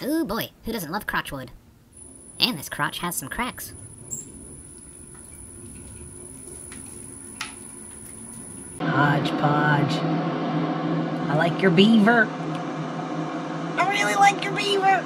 Ooh boy, who doesn't love crotchwood? And this crotch has some cracks. Hodgepodge. I like your beaver. I really like your beaver.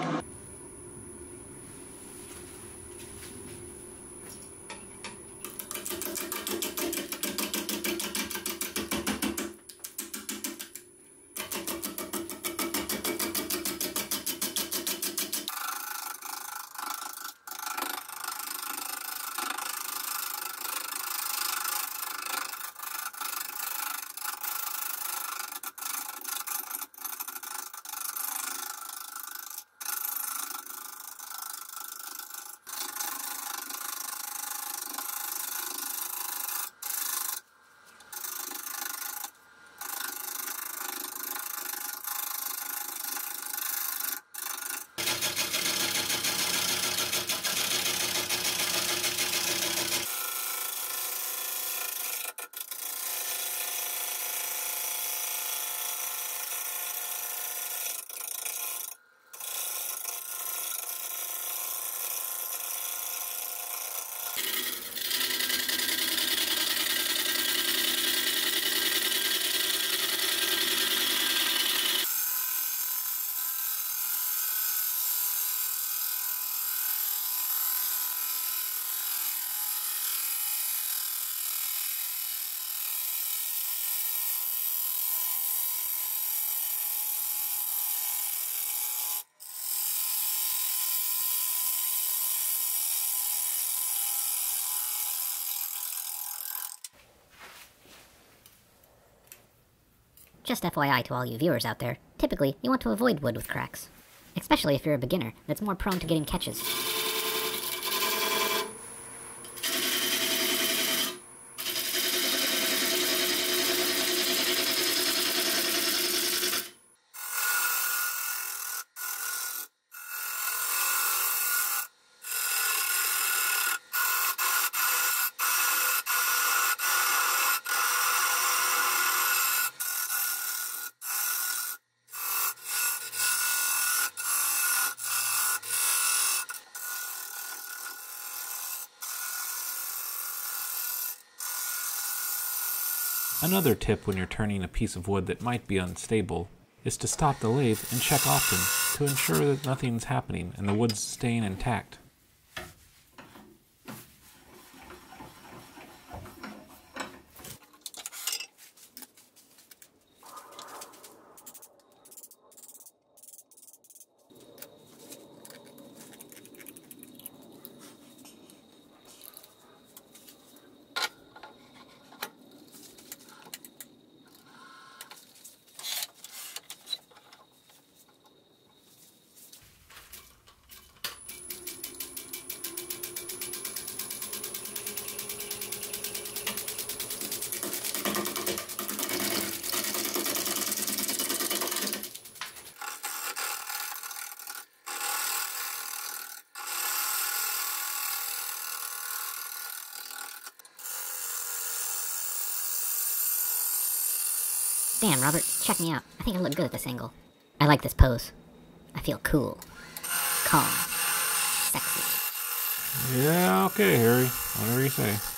Just FYI to all you viewers out there, typically you want to avoid wood with cracks. Especially if you're a beginner that's more prone to getting catches. Another tip when you're turning a piece of wood that might be unstable is to stop the lathe and check often to ensure that nothing's happening and the wood's staying intact. Damn, Robert, check me out. I think I look good at this angle. I like this pose. I feel cool, calm, sexy. Yeah, okay, Harry. Whatever you say.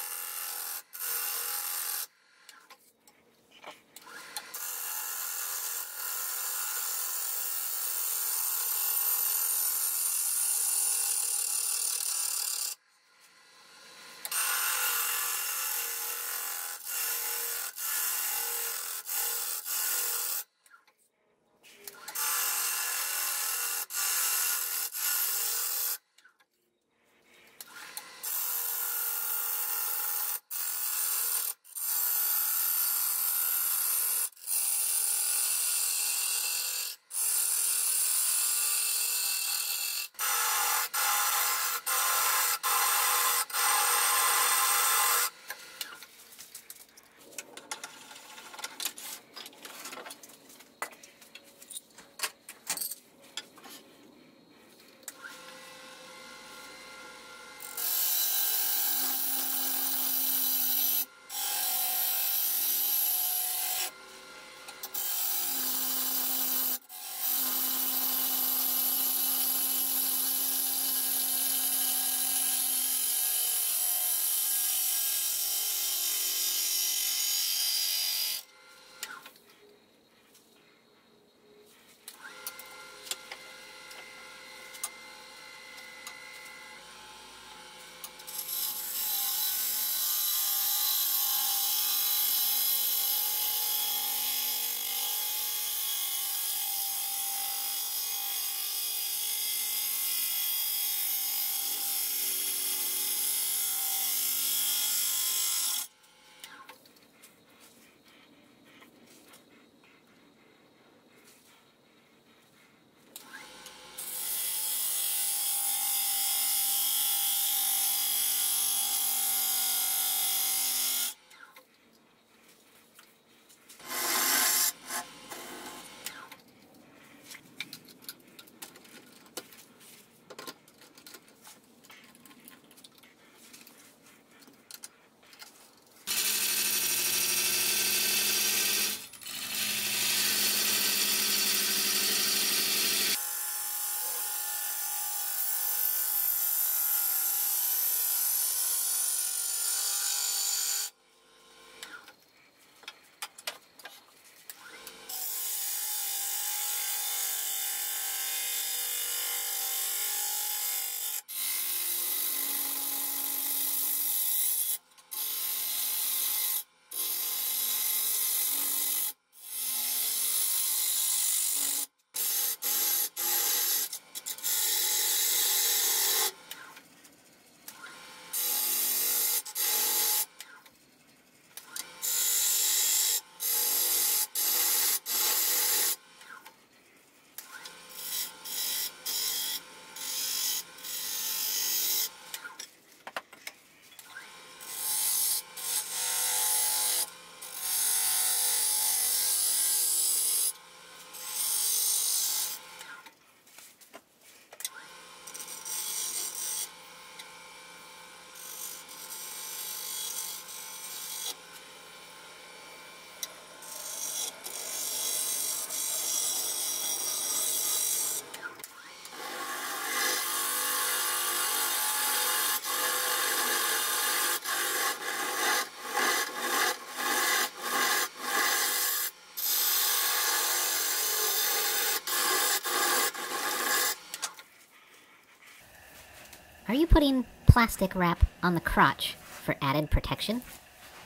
Are you putting plastic wrap on the crotch for added protection?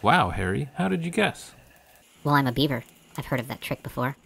Wow, Harry, how did you guess? Well, I'm a beaver. I've heard of that trick before.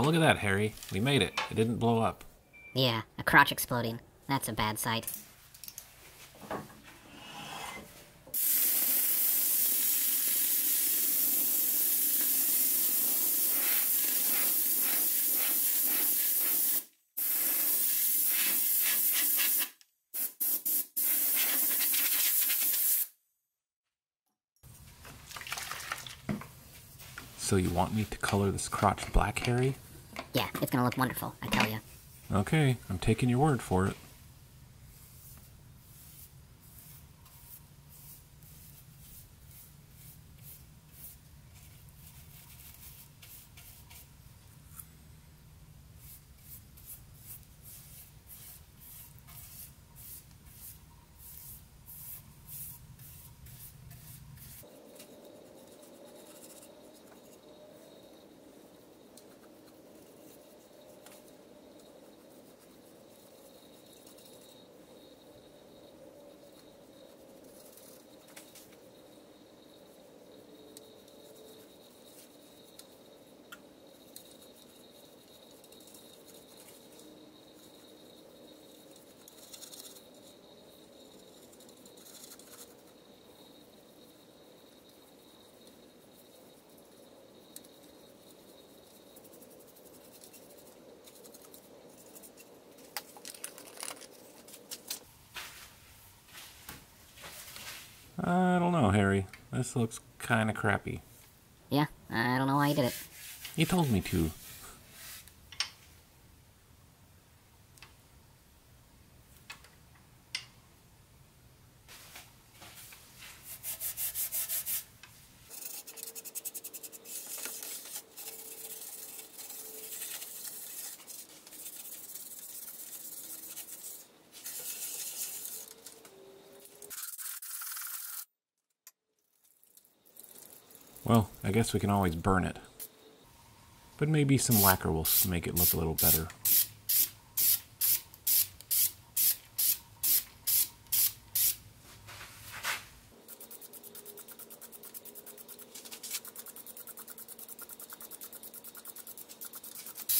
Oh, look at that, Harry. We made it. It didn't blow up. Yeah, a crotch exploding. That's a bad sight. So you want me to color this crotch black, Harry? Yeah, it's gonna look wonderful, I tell you. Okay, I'm taking your word for it. I don't know, Harry. This looks kinda crappy. Yeah, I don't know why you did it. You told me to. Well, I guess we can always burn it. But maybe some lacquer will make it look a little better.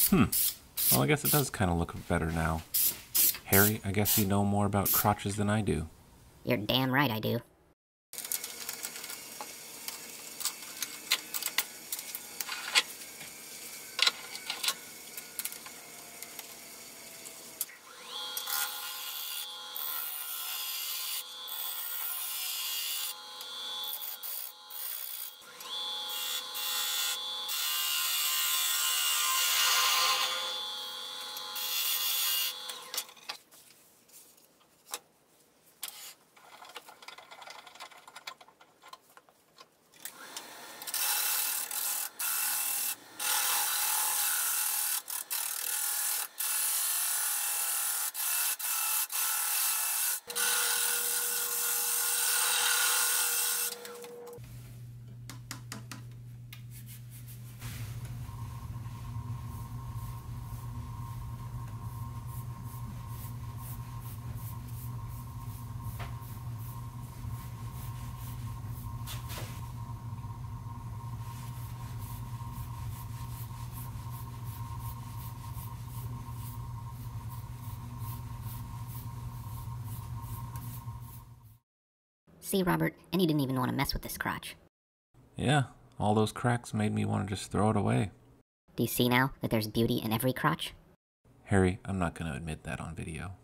Hmm. Well, I guess it does kind of look better now. Harry, I guess you know more about crotches than I do. You're damn right I do. you See, Robert, and you didn't even want to mess with this crotch. Yeah, all those cracks made me want to just throw it away. Do you see now that there's beauty in every crotch? Harry, I'm not going to admit that on video.